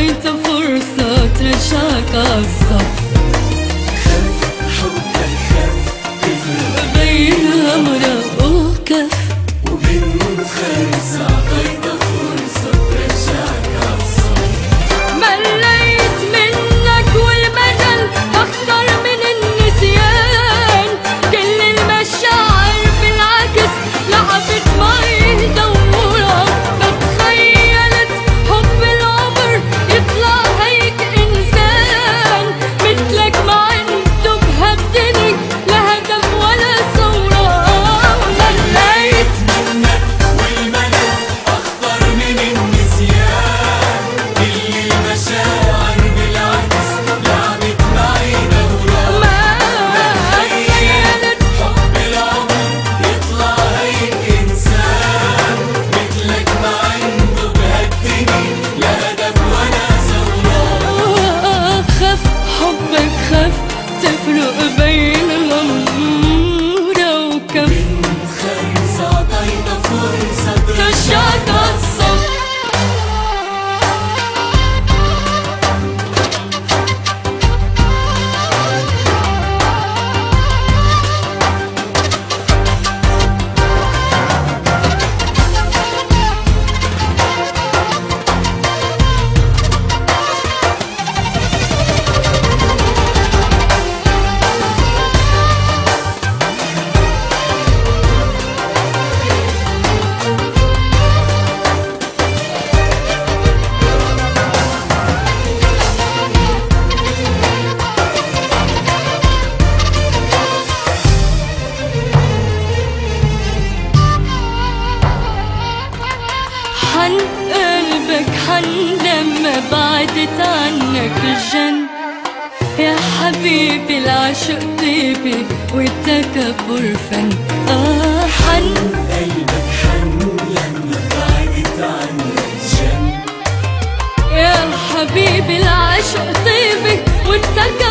وانت فرصة ترجعك عالصف خاف حبك خاف بين أمرك وكف ومن خمسة عطاك قلبك حن لما بعدت عنك الجن. يا حبيبي العشق طيبي والتكبر فن آه حن. قلبك حن حبيبي العشق طيبك والتكبر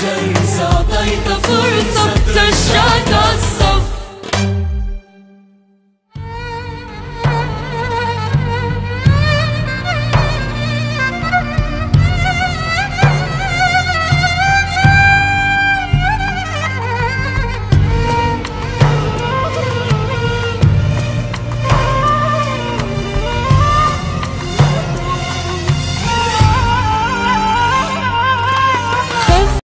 خيسة أعطيت فرصة تشجع تصير